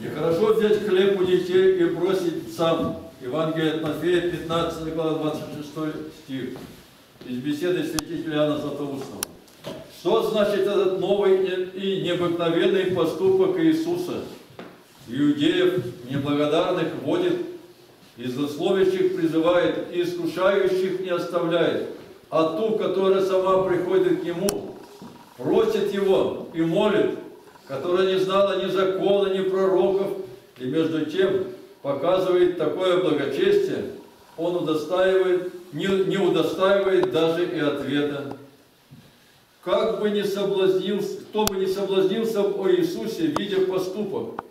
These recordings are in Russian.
Нехорошо взять хлеб у детей и бросить сам. Евангелие от Матфея, 15 глава, 26 стих. Из беседы святителя Иоанна Златоустного. Что значит этот новый и необыкновенный поступок Иисуса? Иудеев неблагодарных вводит, и злословящих призывает, искушающих не оставляет, а ту, которая сама приходит к Нему, просит Его и молит, которая не знала ни закона, ни пророков, и между тем показывает такое благочестие, он удостаивает, не, не удостаивает даже и ответа. Как бы не соблазнился, кто бы не соблазнился о Иисусе, видя поступок,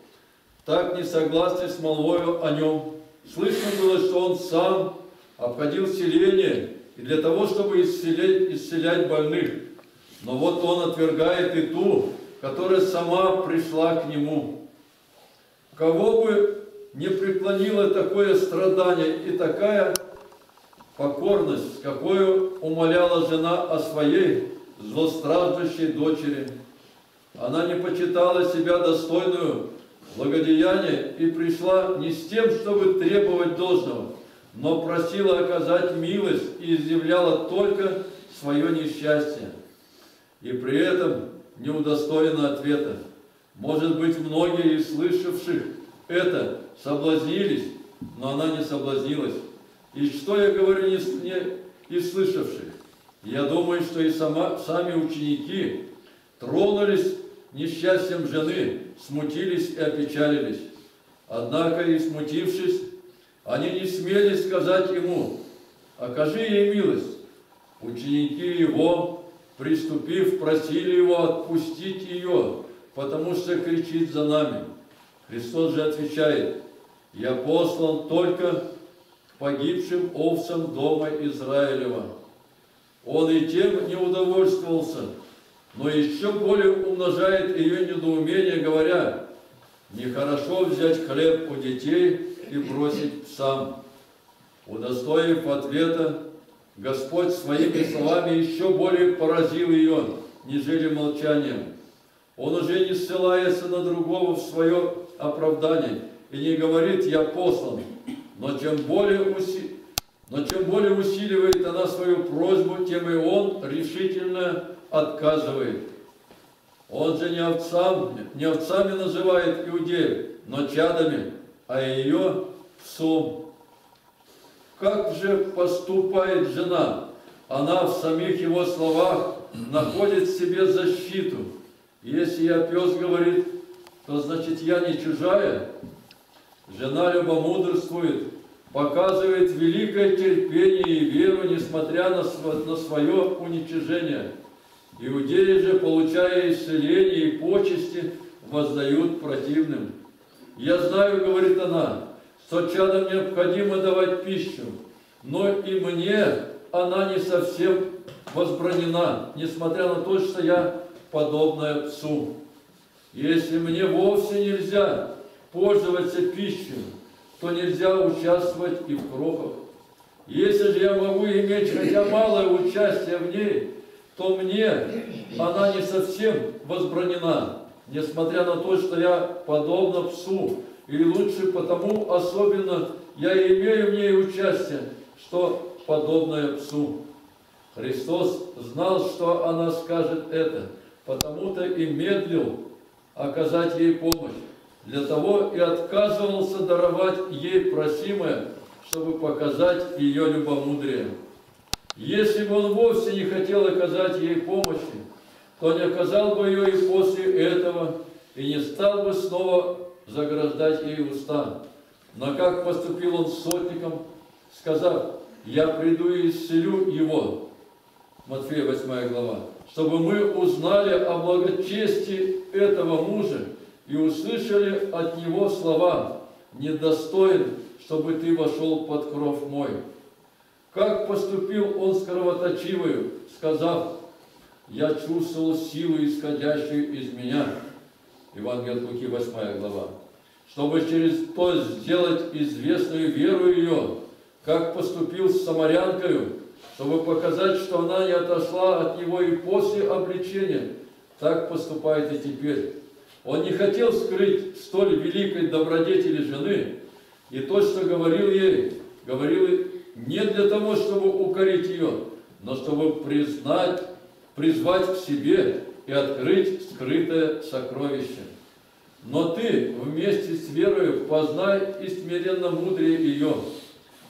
так не согласны с молвою о нем. Слышно было, что он сам обходил селение и для того, чтобы исцелять, исцелять больных. Но вот он отвергает и ту, которая сама пришла к нему. Кого бы не преклонило такое страдание и такая покорность, какую умоляла жена о своей злостраждущей дочери. Она не почитала себя достойную благодеяния и пришла не с тем, чтобы требовать должного, но просила оказать милость и изъявляла только свое несчастье. И при этом не удостоена ответа. Может быть, многие из слышавших это соблазнились, но она не соблазнилась. И что я говорю не, не из слышавших? Я думаю, что и сама, сами ученики тронулись несчастьем жены, смутились и опечалились. Однако и смутившись, они не смели сказать ему, окажи ей милость. Ученики его, приступив, просили его отпустить ее, потому что кричит за нами. Христос же отвечает, я послан только к погибшим овцам дома Израилева. Он и тем не удовольствовался, но еще более умножает ее недоумение, говоря, нехорошо взять хлеб у детей и бросить псам. Удостоив ответа, Господь своими словами еще более поразил ее, нежели молчанием. Он уже не ссылается на другого в свое оправдание и не говорит «я послан», но чем более, уси... но чем более усиливает она свою просьбу, тем и он решительно отказывает. Он же не овцам, не овцами называет иудеев, но чадами, а ее псом. Как же поступает жена? Она в самих его словах находит себе защиту. Если я пес, говорит, то значит я не чужая. Жена любомудрствует, показывает великое терпение и веру, несмотря на, на свое уничижение. Иудеи же, получая исцеление и почести, воздают противным. Я знаю, говорит она, что чадам необходимо давать пищу, но и мне она не совсем возбранена, несмотря на то, что я подобная псу. Если мне вовсе нельзя пользоваться пищей, то нельзя участвовать и в крохах. Если же я могу иметь хотя малое участие в ней, то мне она не совсем возбранена, несмотря на то, что я подобна псу, или лучше потому особенно я имею в ней участие, что подобное псу. Христос знал, что она скажет это, потому-то и медлил оказать ей помощь. Для того и отказывался даровать ей просимое, чтобы показать ее любомудрие. Если бы он вовсе не хотел оказать ей помощи, то не оказал бы ее и после этого, и не стал бы снова заграждать ей уста. Но как поступил он с сотником, сказав, «Я приду и исцелю его», Матфея 8 глава, чтобы мы узнали о благочестии этого мужа и услышали от него слова «Недостоин, чтобы ты вошел под кров мой». Как поступил он с кровоточивою, сказав, «Я чувствовал силу, исходящую из меня». Евангелие от Луки, 8 глава. Чтобы через то сделать известную веру ее, как поступил с самарянкою, чтобы показать, что она не отошла от него и после обличения, так поступает и теперь. Он не хотел скрыть столь великой добродетели жены, и то, что говорил ей, говорил не для того, чтобы укорить ее, но чтобы признать, призвать к себе и открыть скрытое сокровище. Но ты вместе с верою познай и смиренно мудрее ее.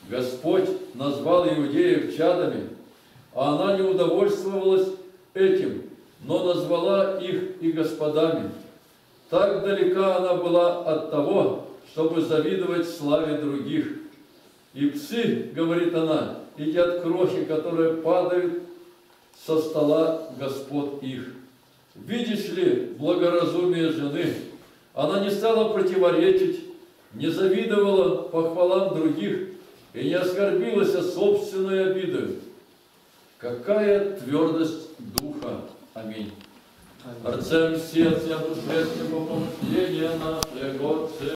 Господь назвал иудеев чадами, а она не удовольствовалась этим, но назвала их и господами. Так далека она была от того, чтобы завидовать славе других. И псы, говорит она, едят крохи, которые падают со стола господ их. Видишь ли благоразумие жены? Она не стала противоречить, не завидовала похвалам других и не оскорбилась собственной обидой. Какая твердость духа! Аминь. Арцем сердца, душе, помощение нашего,